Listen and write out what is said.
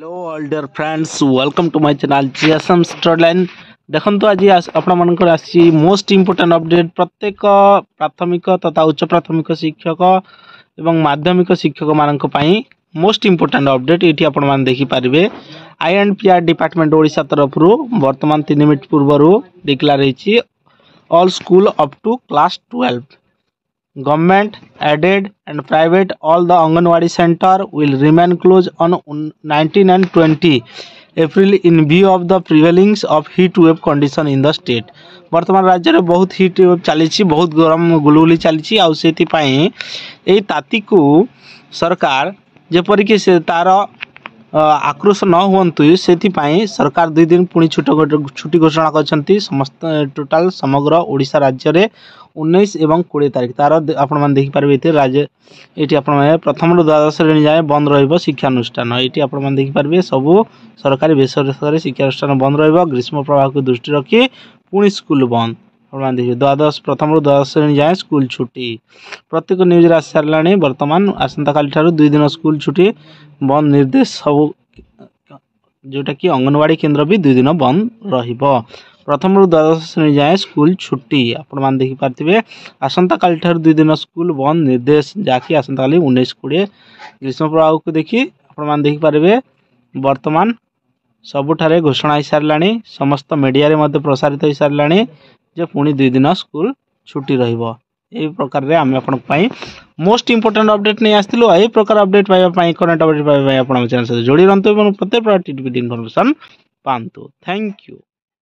hello all dear friends welcome to my channel GSM स्ट्रलाइन ଦେଖନ୍ତୁ ଆଜି ଆପଣମାନଙ୍କର ଆସିଛି ମୋଷ୍ଟ ଇମ୍ପୋର୍ଟାଣ୍ଟ ଅପଡ଼େଟ୍ ପ୍ରତ୍ୟେକ ପ୍ରାଥମିକ ତଥା ଉଚ୍ଚ ପ୍ରାଥମିକ ଶିକ୍ଷକ ଏବଂ ମାଧ୍ୟମିକ ଶିକ୍ଷକମାନଙ୍କ ପାଇଁ ମୋଷ୍ଟ ଇମ୍ପୋର୍ଟାଣ୍ଟ ଅପଡ଼େଟ୍ ଏଠି ଆପଣମାନେ ଦେଖିପାରିବେ I and P R department Odisha ତରଫରୁ ବର୍ତ୍ତମାନ ତିନି ମିନିଟ୍ ପୂର୍ବରୁ ଡିକ୍ଲାର ହେଇଛି all school up to class twelve Government aided and private all the Anganwadi center will remain closed on 19 and 20 April in view of the prevalence of heat wave condition in the state বর্তমান রাজ্যରେ ବହୁତ heat wave ଚାଲିଛି ବହୁତ ଗରମ ଗୁଳୁଗୁଳି ଚାଲିଛି ଆଉ ସେଥିପାଇଁ ଏଇ ତାତିକୁ ସରକାର ଯେପରିକି ସେ ତାର ଆକ୍ରୋଶ ନ ହୁଅନ୍ତୁ ସେଥିପାଇଁ ସରକାର ଦୁଇ ଦିନ ପୁଣି ଛୁଟ ଛୁଟି ଘୋଷଣା କରିଛନ୍ତି ସମସ୍ତ ଟୋଟାଲ ସମଗ୍ର ଓଡ଼ିଶା ରାଜ୍ୟରେ ଉଣେଇଶ ଏବଂ କୋଡ଼ିଏ ତାରିଖ ତା'ର ଆପଣମାନେ ଦେଖିପାରିବେ ଏଥିରେ ରାଜ୍ୟ ଏଠି ଆପଣମାନେ ପ୍ରଥମରୁ ଦ୍ୱାଦଶ ଶ୍ରେଣୀ ଯାଏଁ ବନ୍ଦ ରହିବ ଶିକ୍ଷାନୁଷ୍ଠାନ ଏଠି ଆପଣମାନେ ଦେଖିପାରିବେ ସବୁ ସରକାରୀ ବେସରକାରୀ ଶିକ୍ଷାନୁଷ୍ଠାନ ବନ୍ଦ ରହିବ ଗ୍ରୀଷ୍ମ ପ୍ରବାହକୁ ଦୃଷ୍ଟି ରଖି ପୁଣି ସ୍କୁଲ ବନ୍ଦ ଆପଣମାନେ ଦେଖିବେ ଦ୍ୱାଦଶ ପ୍ରଥମରୁ ଦ୍ୱାଦଶ ଶ୍ରେଣୀ ଯାଏଁ ସ୍କୁଲ ଛୁଟି ପ୍ରତ୍ୟେକ ନ୍ୟୁଜ୍ରେ ଆସିସାରିଲାଣି ବର୍ତ୍ତମାନ ଆସନ୍ତାକାଲି ଠାରୁ ଦୁଇ ଦିନ ସ୍କୁଲ ଛୁଟି ବନ୍ଦ ନିର୍ଦ୍ଦେଶ ସବୁ ଯେଉଁଟାକି ଅଙ୍ଗନବାଡ଼ି କେନ୍ଦ୍ର ବି ଦୁଇ ଦିନ ବନ୍ଦ ରହିବ प्रथम रु द्वादश श्रेणी जाए स्कूल छुट्टी आपण मैंने देखिपारे आसंता काल दुई दिन स्कूल बंद निर्देश जहाँकि आसंता का उन्नीस कोड़े ग्रीष्म प्रभाव को देख आपण देखिपारे बर्तमान सबुठे घोषणा हो सारा समस्त मीडिया प्रसारित हो सारा जो पुणी दुई दिन स्कूल छुट्टी रही यही प्रकार रे आम आप मोस्ट इंपोर्टेंट अपडेट नहीं आसलु आई प्रकार अपडेट पाइबाई करेन्ट अपडेट पाइबा सहित जोड़ी रुँ प्रत्येक प्रकार टीट इनफर्मेशन पातु थैंक यू